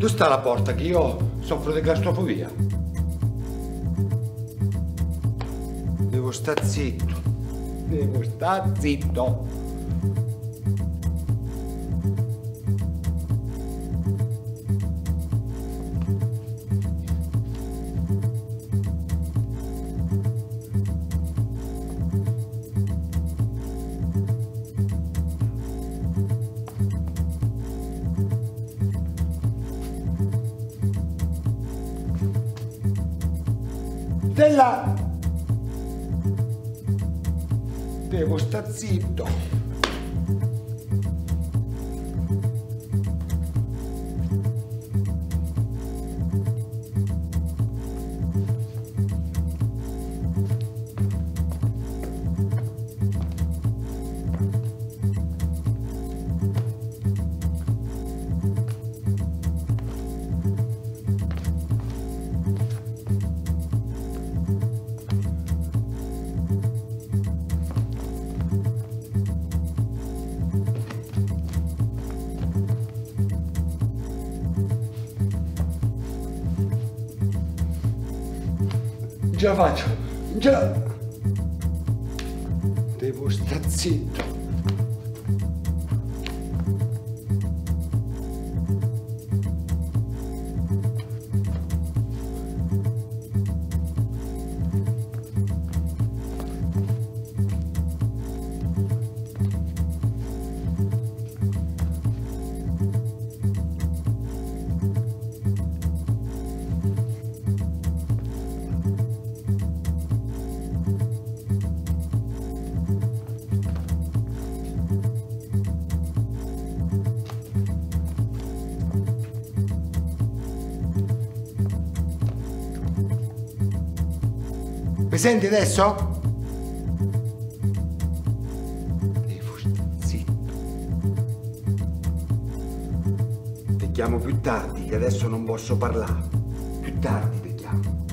Dove sta la porta? Che io soffro di claustrofobia. Devo stare zitto. Devo stare zitto. Stella! Devo stare zitto. La faccio. La... Devo stare zitto. Senti adesso? Stare zitto. Ti più tardi, che adesso non posso parlare. Più tardi ti.